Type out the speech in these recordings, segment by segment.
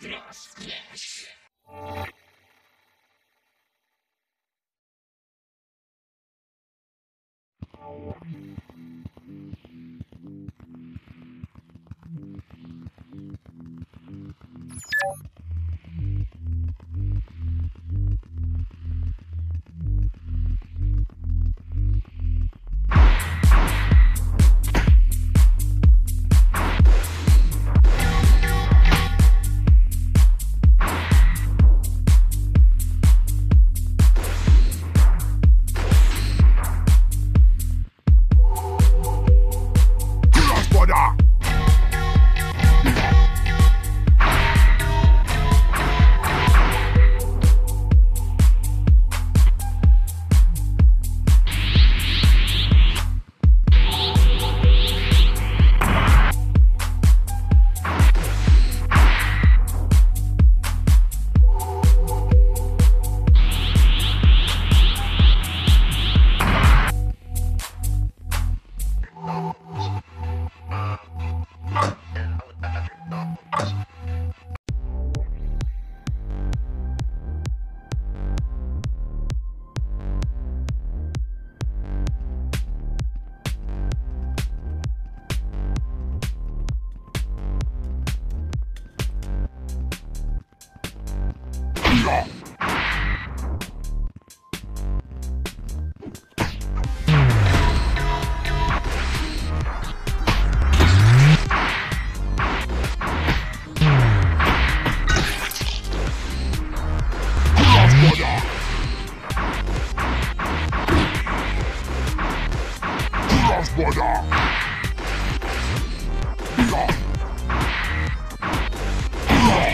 Yes, yes.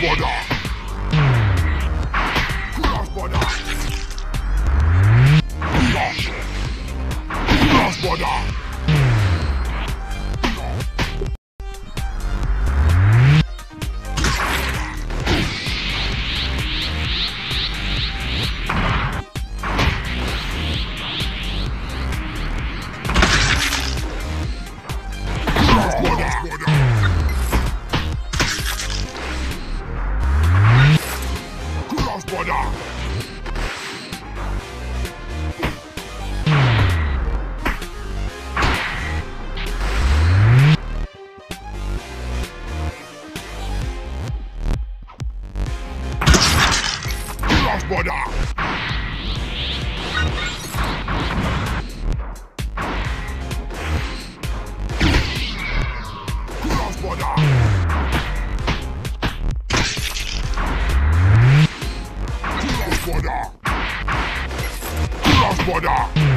border. Cross border. Cross. Svoboda! Svoboda! Svoboda! Svoboda!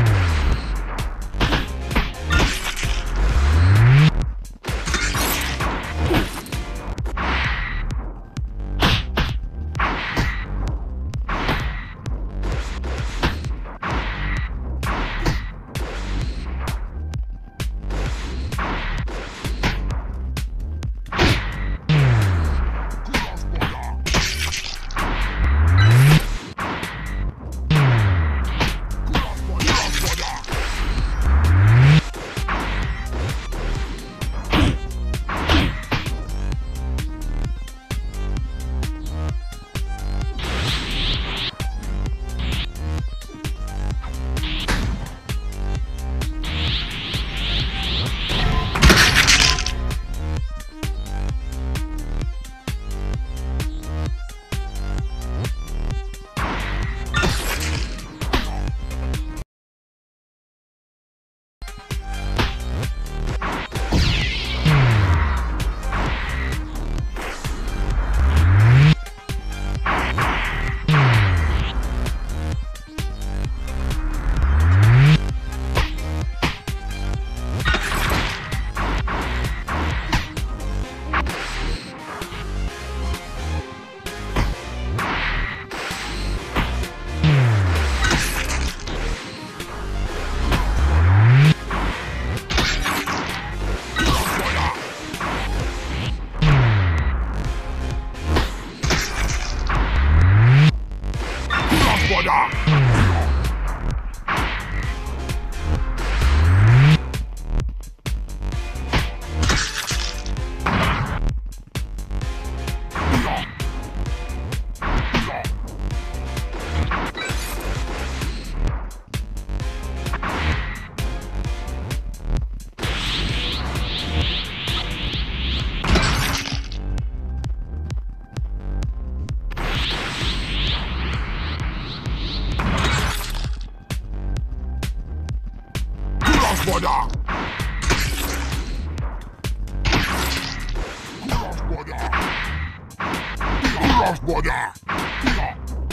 Ah.